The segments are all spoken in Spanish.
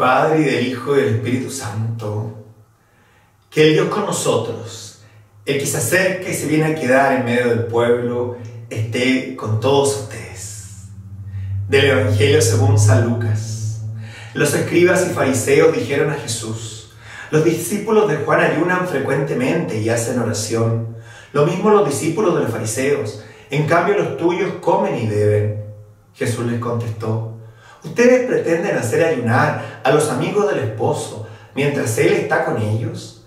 Padre y del Hijo y del Espíritu Santo. Que el Dios con nosotros, el que se acerca y se viene a quedar en medio del pueblo, esté con todos ustedes. Del Evangelio según San Lucas. Los escribas y fariseos dijeron a Jesús, los discípulos de Juan ayunan frecuentemente y hacen oración. Lo mismo los discípulos de los fariseos. En cambio los tuyos comen y beben. Jesús les contestó, ustedes pretenden hacer ayunar a los amigos del esposo mientras él está con ellos.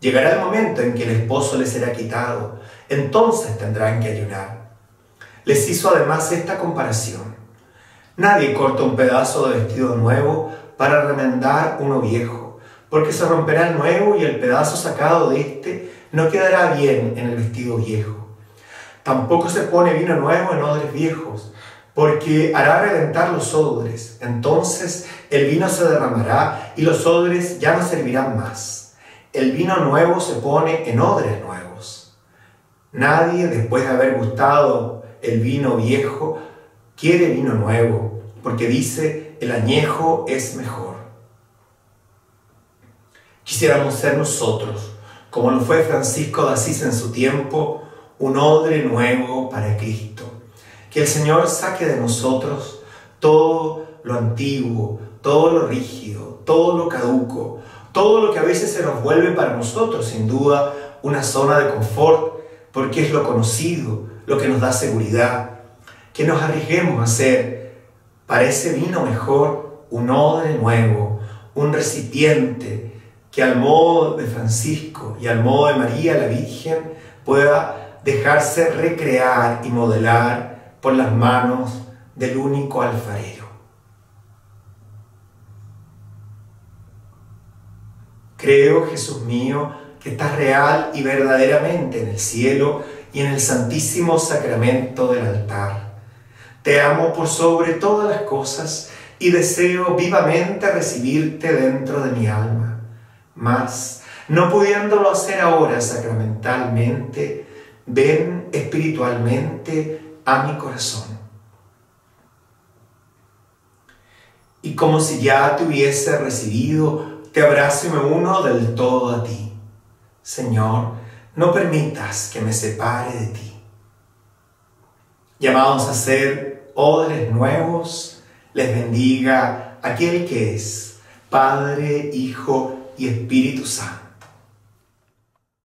Llegará el momento en que el esposo les será quitado, entonces tendrán que ayunar. Les hizo además esta comparación. Nadie corta un pedazo de vestido nuevo para remendar uno viejo, porque se romperá el nuevo y el pedazo sacado de éste no quedará bien en el vestido viejo. Tampoco se pone vino nuevo en odres viejos, porque hará reventar los odres. Entonces el vino se derramará y los odres ya no servirán más. El vino nuevo se pone en odres nuevos. Nadie, después de haber gustado el vino viejo, quiere vino nuevo, porque dice, el añejo es mejor. Quisiéramos ser nosotros, como lo fue Francisco de Asís en su tiempo, un odre nuevo para Cristo. Que el Señor saque de nosotros todo lo antiguo, todo lo rígido, todo lo caduco, todo lo que a veces se nos vuelve para nosotros, sin duda, una zona de confort, porque es lo conocido, lo que nos da seguridad. Que nos arriesguemos a hacer para ese vino mejor un odre nuevo, un recipiente que al modo de Francisco y al modo de María la Virgen pueda dejarse recrear y modelar por las manos del único alfarero. Creo, Jesús mío, que estás real y verdaderamente en el cielo y en el santísimo sacramento del altar. Te amo por sobre todas las cosas y deseo vivamente recibirte dentro de mi alma. Mas, no pudiéndolo hacer ahora sacramentalmente, ven espiritualmente a mi corazón. Y como si ya te hubiese recibido, te abrazo y me uno del todo a ti. Señor, no permitas que me separe de ti. Llamados a ser odres nuevos, les bendiga aquel que es Padre, Hijo y Espíritu Santo.